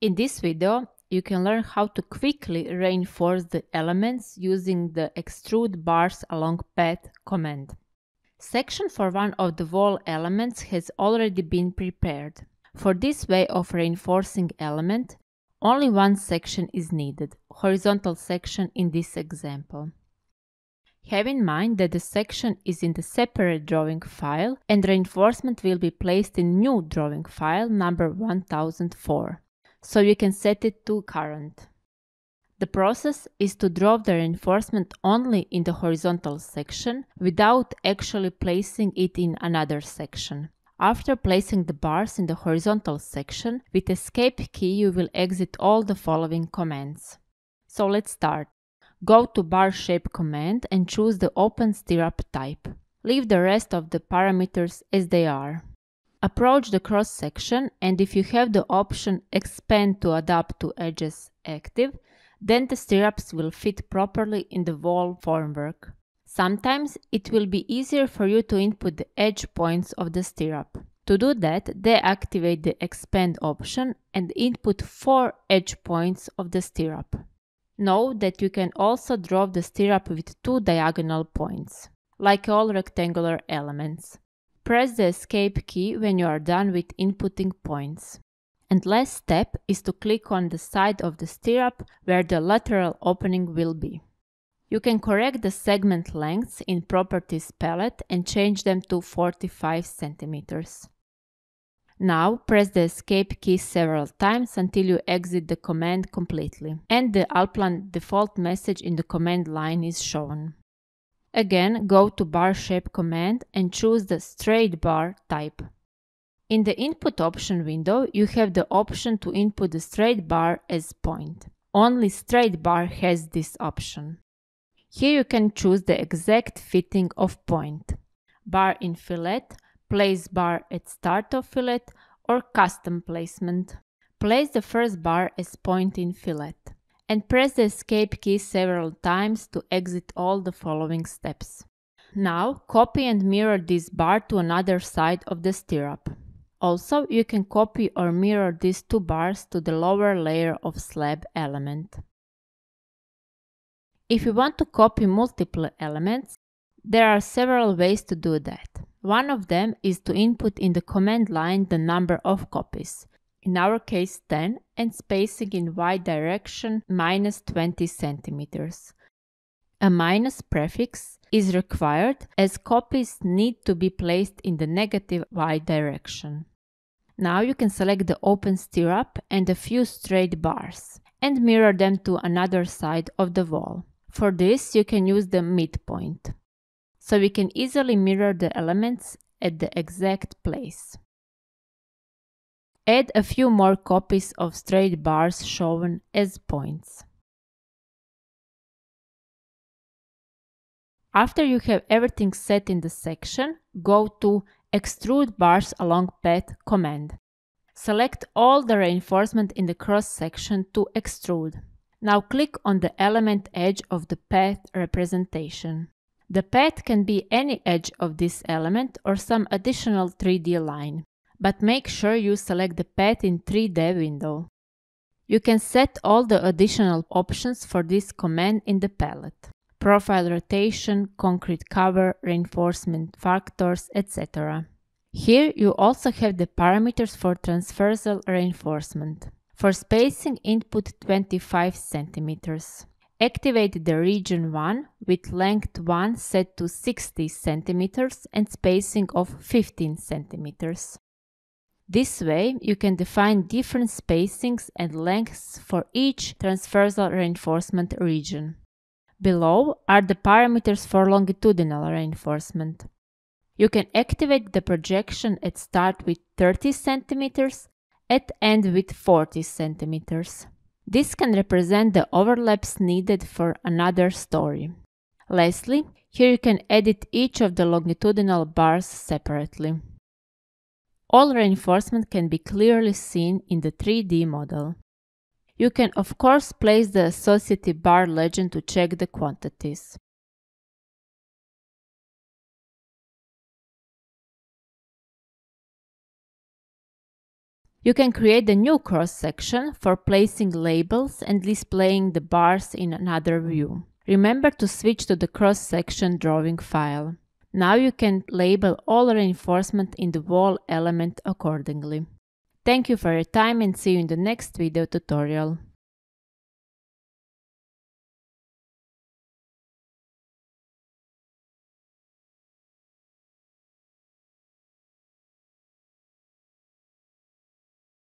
In this video, you can learn how to quickly reinforce the elements using the extrude bars along path command. Section for one of the wall elements has already been prepared. For this way of reinforcing element, only one section is needed, horizontal section in this example. Have in mind that the section is in the separate drawing file and reinforcement will be placed in new drawing file number 1004, so you can set it to current. The process is to draw the reinforcement only in the horizontal section without actually placing it in another section. After placing the bars in the horizontal section, with escape key you will exit all the following commands. So let's start. Go to bar shape command and choose the open stirrup type. Leave the rest of the parameters as they are. Approach the cross section and if you have the option expand to adapt to edges active, then the stirrups will fit properly in the wall formwork. Sometimes it will be easier for you to input the edge points of the stirrup. To do that, deactivate the expand option and input 4 edge points of the stirrup. Know that you can also draw the stirrup with two diagonal points, like all rectangular elements. Press the escape key when you are done with inputting points. And last step is to click on the side of the stirrup where the lateral opening will be. You can correct the segment lengths in Properties palette and change them to 45 centimeters. Now press the escape key several times until you exit the command completely and the Allplan default message in the command line is shown. Again, go to bar shape command and choose the straight bar type. In the input option window, you have the option to input the straight bar as point. Only straight bar has this option. Here you can choose the exact fitting of point. Bar in fillet, place bar at start of fillet or custom placement. Place the first bar as point in fillet and press the escape key several times to exit all the following steps. Now copy and mirror this bar to another side of the stirrup. Also, you can copy or mirror these two bars to the lower layer of slab element. If you want to copy multiple elements, there are several ways to do that. One of them is to input in the command line the number of copies, in our case 10, and spacing in y direction minus 20 centimeters. A minus prefix is required as copies need to be placed in the negative y direction. Now you can select the open stirrup and a few straight bars and mirror them to another side of the wall. For this, you can use the midpoint. So we can easily mirror the elements at the exact place. Add a few more copies of straight bars shown as points. After you have everything set in the section, go to Extrude Bars Along Path command. Select all the reinforcement in the cross section to extrude. Now click on the element edge of the path representation. The path can be any edge of this element or some additional 3D line, but make sure you select the path in 3D window. You can set all the additional options for this command in the palette. Profile rotation, concrete cover, reinforcement factors, etc. Here you also have the parameters for transversal reinforcement. For spacing input 25 centimeters. Activate the region 1 with length 1 set to 60 centimeters and spacing of 15 centimeters. This way, you can define different spacings and lengths for each transversal reinforcement region. Below are the parameters for longitudinal reinforcement. You can activate the projection at start with 30 centimeters at end with 40 centimeters. This can represent the overlaps needed for another story. Lastly, here you can edit each of the longitudinal bars separately. All reinforcement can be clearly seen in the 3D model. You can of course place the associative bar legend to check the quantities. You can create a new cross-section for placing labels and displaying the bars in another view. Remember to switch to the cross-section drawing file. Now you can label all reinforcement in the wall element accordingly. Thank you for your time and see you in the next video tutorial.